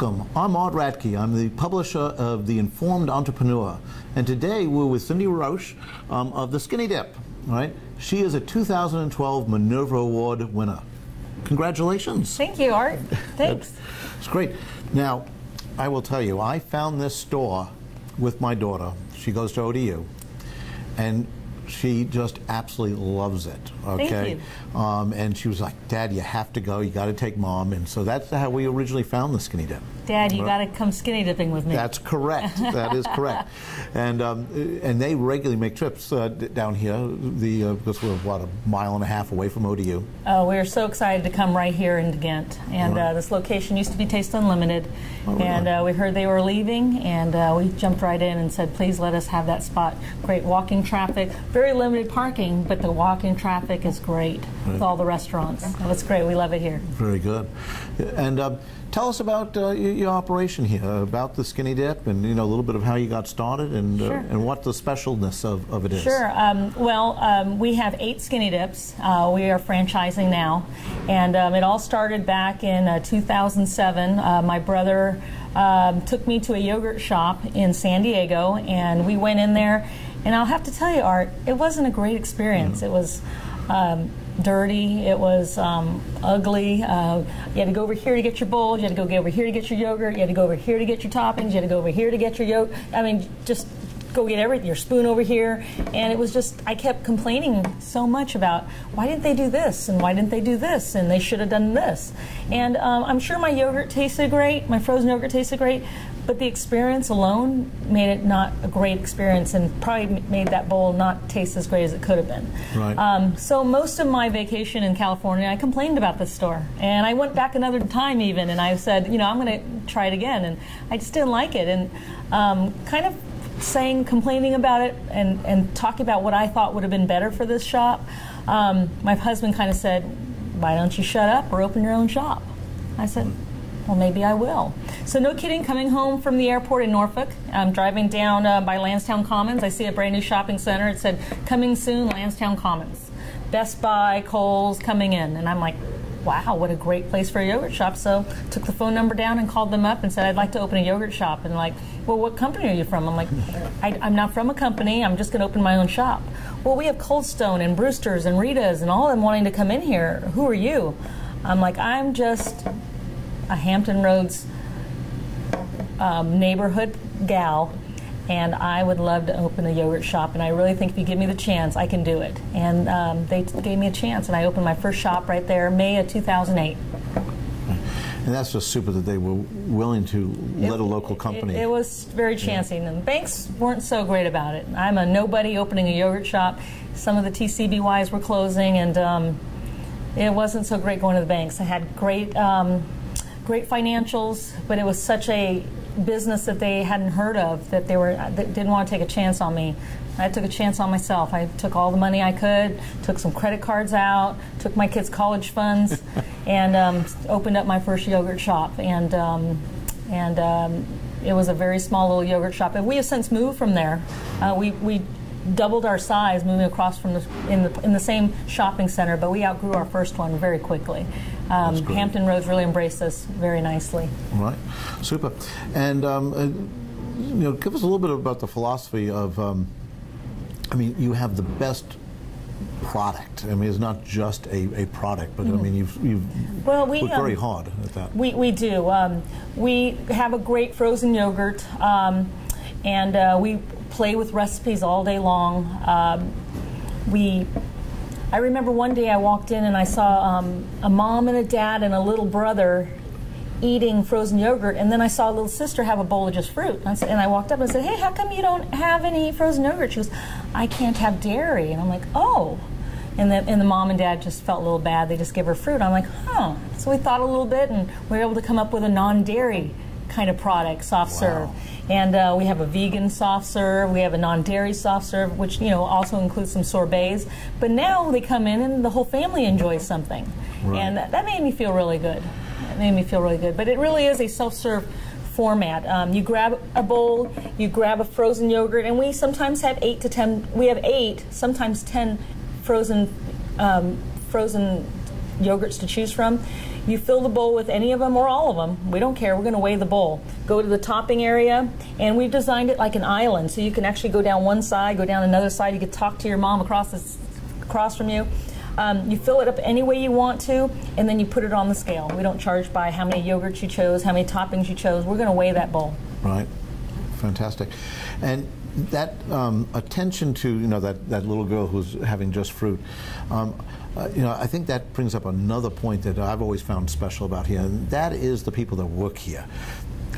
Welcome. I'm Art Radtke. I'm the publisher of The Informed Entrepreneur. And today we're with Cindy Rauch um, of The Skinny Dip. All right? She is a 2012 Minerva Award winner. Congratulations. Thank you, Art. Thanks. It's great. Now, I will tell you, I found this store with my daughter. She goes to ODU. And she just absolutely loves it. Okay. Um, and she was like, "Dad, you have to go. You got to take Mom." And so that's how we originally found the Skinny Dip. Dad, you got to come skinny dipping with me. That's correct. that is correct. And um, and they regularly make trips uh, down here. The uh, because we're what a mile and a half away from ODU. Oh, we're so excited to come right here in Ghent. And Right. uh, this location used to be Taste Unlimited, Oh, and really? uh, we heard they were leaving, and uh, we jumped right in and said, "Please let us have that spot." Great walking traffic, very limited parking, but the walking traffic is great with all the restaurants. So it's great. We love it here. Very good. And um, tell us about uh, your, operation here, about the Skinny Dip, and you know a little bit of how you got started, and uh, and what the specialness of, of it is. Sure. Um, well, um, we have eight skinny dips. Uh, we are franchising now. And um, it all started back in uh, 2007. Uh, my brother um, took me to a yogurt shop in San Diego, and we went in there. And I'll have to tell you, Art, it wasn't a great experience. It was. Um, dirty. It was um, ugly. Uh, you had to go over here to get your bowl. You had to go over here to get your yogurt. You had to go over here to get your toppings. You had to go over here to get your yogurt. I mean, just go get everything, your spoon over here. And it was just, I kept complaining so much about why didn't they do this and why didn't they do this and they should have done this. And um, I'm sure my yogurt tasted great, my frozen yogurt tasted great, but the experience alone made it not a great experience and probably made that bowl not taste as great as it could have been. Right. Um, so most of my vacation in California, I complained about this store, and I went back another time even, and I said, you know, I'm going to try it again, and I just didn't like it, and um, kind of saying, complaining about it, and and talking about what I thought would have been better for this shop. Um, my husband kind of said, why don't you shut up or open your own shop? I said, well, maybe I will. So, no kidding, coming home from the airport in Norfolk, I'm driving down uh, by Landstown Commons. I see a brand new shopping center. It said, coming soon, Landstown Commons. Best Buy, Kohl's coming in. And I'm like, wow, what a great place for a yogurt shop. So, took the phone number down and called them up and said, I'd like to open a yogurt shop. And like, well, what company are you from? I'm like, I, I'm not from a company. I'm just going to open my own shop. Well, we have Cold Stone and Brewster's and Rita's and all of them wanting to come in here. Who are you? I'm like, I'm just a Hampton Roads um, neighborhood gal, and I would love to open a yogurt shop. And I really think if you give me the chance, I can do it. And um, they gave me a chance, and I opened my first shop right there, May of 2008. And that's just super that they were willing to let a local company. It, it was very chancing, and the banks weren't so great about it. I'm a nobody opening a yogurt shop. Some of the TCBYs were closing, and um, it wasn't so great going to the banks. I had great, um, great financials, but it was such a business that they hadn't heard of that they were didn't want to take a chance on me. I took a chance on myself. I took all the money I could, took some credit cards out, took my kids' college funds, and um, opened up my first yogurt shop. And um, and um, it was a very small little yogurt shop. And we have since moved from there. Uh, we we doubled our size moving across from the in the in the same shopping center, but we outgrew our first one very quickly. Um, Hampton Roads really embraced us very nicely. Right, super. And um, uh, you know, give us a little bit about the philosophy of. Um, I mean, you have the best product. I mean, it's not just a, a product, but I mean, you've you've Mm-hmm. Well, we, worked very um, hard at that. We, we do. Um, we have a great frozen yogurt, um, and uh, we play with recipes all day long. Um, we, I remember one day I walked in and I saw um, a mom and a dad and a little brother eating frozen yogurt, and then I saw a little sister have a bowl of just fruit. And I, said, and I walked up and said, "Hey, how come you don't have any frozen yogurt?" She goes, "I can't have dairy," and I'm like, "Oh." And the, and the mom and dad just felt a little bad. They just gave her fruit. I'm like, huh. So we thought a little bit, and we were able to come up with a non-dairy kind of product, soft serve. And uh, we have a vegan soft serve. We have a non-dairy soft serve, which you know also includes some sorbets. But now they come in, and the whole family enjoys something, Right. and that, that made me feel really good. It made me feel really good. But it really is a self-serve format. Um, you grab a bowl, you grab a frozen yogurt, and we sometimes have eight to ten. We have eight, sometimes ten frozen um, frozen yogurts to choose from. You fill the bowl with any of them or all of them. We don't care. We're going to weigh the bowl. Go to the topping area, and we've designed it like an island, so you can actually go down one side, go down another side. You can talk to your mom across this, across from you. Um, you fill it up any way you want to, and then you put it on the scale. We don't charge by how many yogurts you chose, how many toppings you chose. We're going to weigh that bowl. Right. Fantastic. And that um, attention to you know that, that little girl who's having just fruit, um, uh, you know I think that brings up another point that I've always found special about here, and that is the people that work here.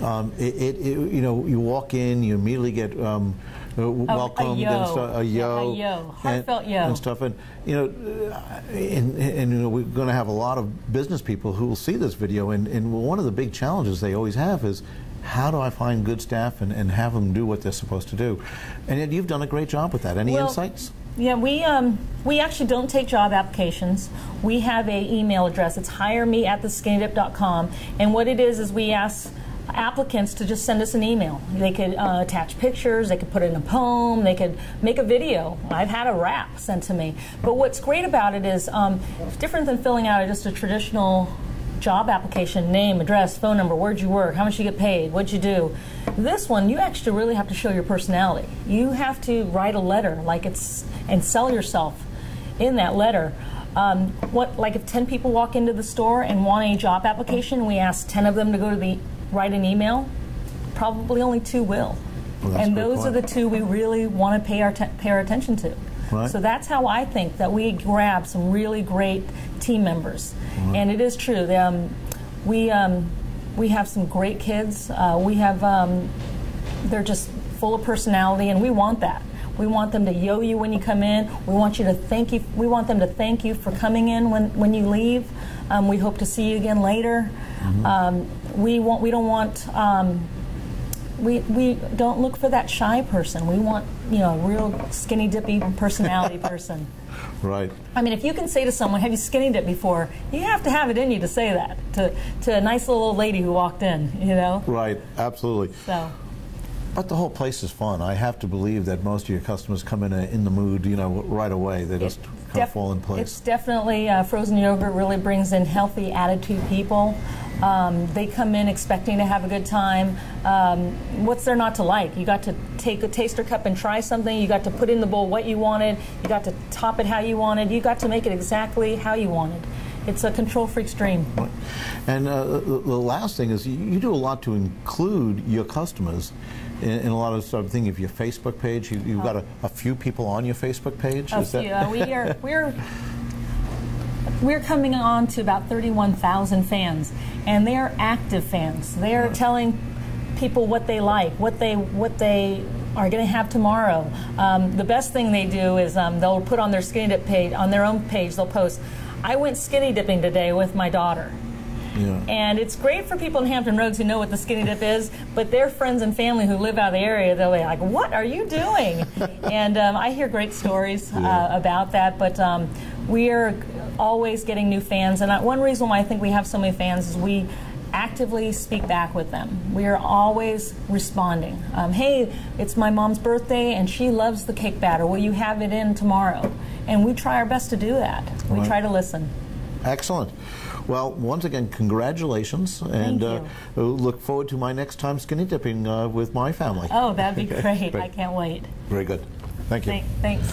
Um, it, it, it, you know, you walk in, you immediately get um, uh, welcomed yo. and stuff, a yo, Yeah, a yo. Heartfelt and, yo. and stuff, and you know, uh, and, and you know, we're going to have a lot of business people who will see this video, and, and one of the big challenges they always have is how do I find good staff and, and have them do what they're supposed to do? And yet you've done a great job with that. Any Well, insights? Yeah, we um, we actually don't take job applications. We have a email address. It's hireme at theskinnydip.com. And what it is is we ask applicants to just send us an email. They could uh, attach pictures. They could put in a poem. They could make a video. I've had a rap sent to me. But what's great about it is um, it's different than filling out just a traditional job application name, address, phone number, where'd you work, how much you get paid, what'd you do. This one, you actually really have to show your personality. You have to write a letter like it's and sell yourself in that letter. Um, what like if 10 people walk into the store and want a job application, we ask 10 of them to go to the write an email. Probably only two will, Well, and those are the two we really want to pay our pay our attention to. Right. So that's how I think that we grab some really great team members, and it is true. Um, we um, we have some great kids. Uh, we have um, they're just full of personality, and we want that. We want them to yo you when you come in. We want you to thank you. We want them to thank you for coming in when, when you leave. Um, we hope to see you again later. Um, we want. We don't want. We, we don't look for that shy person. We want you know a real skinny dippy personality person. Right. I mean, if you can say to someone, "Have you skinny dipped before?" You have to have it in you to say that to to a nice little old lady who walked in. You know. Right. Absolutely. So. But the whole place is fun. I have to believe that most of your customers come in uh, in the mood, you know, right away. They just kind of fall in place. It's definitely uh, frozen yogurt really brings in healthy attitude people. Um, they come in expecting to have a good time. Um, what's there not to like? You got to take a taster cup and try something. You got to put in the bowl what you wanted. You got to top it how you wanted. You got to make it exactly how you wanted. It's a control freak's dream. And uh, the, the last thing is you, do a lot to include your customers in, a lot of sort of thing. If your Facebook page, you, you've got a, a few people on your Facebook page. A Is that- few. Uh, we are we're we're coming on to about 31,000 fans, and they are active fans. They are telling people what they like, what they what they are going to have tomorrow. Um, the best thing they do is um, they'll put on their skinny dip page on their own page. They'll post, "I went skinny dipping today with my daughter." Yeah. And it's great for people in Hampton Roads who know what the skinny dip is, but their friends and family who live out of the area, they'll be like, "What are you doing?" and um, I hear great stories uh, about that. But um, we are always getting new fans, and one reason why I think we have so many fans is we actively speak back with them. We are always responding. Um, hey, it's my mom's birthday, and she loves the cake batter. Will you have it in tomorrow? And we try our best to do that. We try to listen. Excellent. Well, once again, congratulations, and uh, look forward to my next time skinny dipping uh, with my family. Oh, that'd be great. I can't wait. Very good. Thank you. Thank- Thanks.